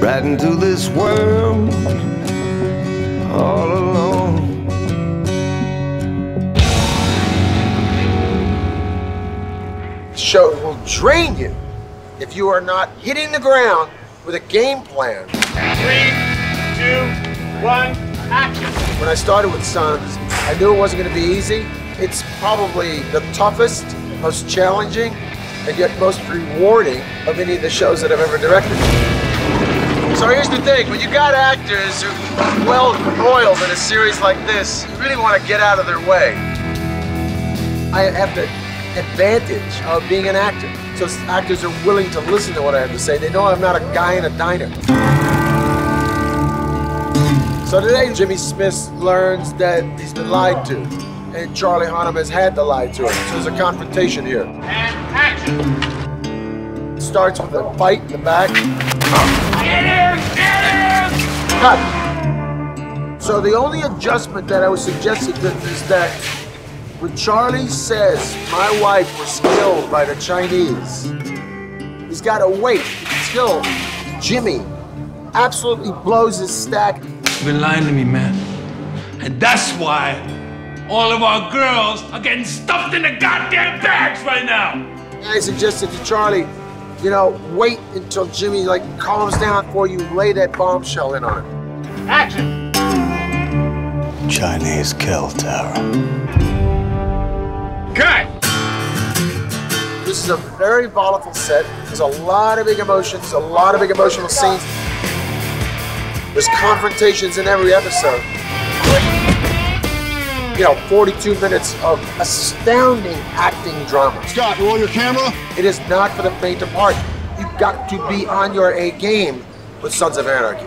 right into this world all alone. Show will drain you if you are not hitting the ground with a game plan. Three, two, one, action. When I started with Sons, I knew it wasn't going to be easy. It's probably the toughest, most challenging, and yet most rewarding of any of the shows that I've ever directed. So here's the thing, when you got actors who are well oiled in a series like this, you really want to get out of their way. I have the advantage of being an actor. So actors are willing to listen to what I have to say. They know I'm not a guy in a diner. So today, Jimmy Smits learns that he's been lied to, and Charlie Hunnam has had to lie to him. So there's a confrontation here. And action. It starts with a fight in the back. Cut. So the only adjustment that I would suggest to them is that when Charlie says my wife was killed by the Chinese, he's got to wait until Jimmy absolutely blows his stack You've been lying to me, man. And that's why all of our girls are getting stuffed in the goddamn bags right now. I suggested to Charlie, you know, wait until Jimmy like calms down before you lay that bombshell in on him. Action. Chinese kill Tara. Cut. This is a very volatile set. There's a lot of big emotions, a lot of big emotional scenes. There's confrontations in every episode. You know, 42 minutes of astounding acting drama. Scott, roll your camera. It is not for the faint of heart. You've got to be on your A game with Sons of Anarchy.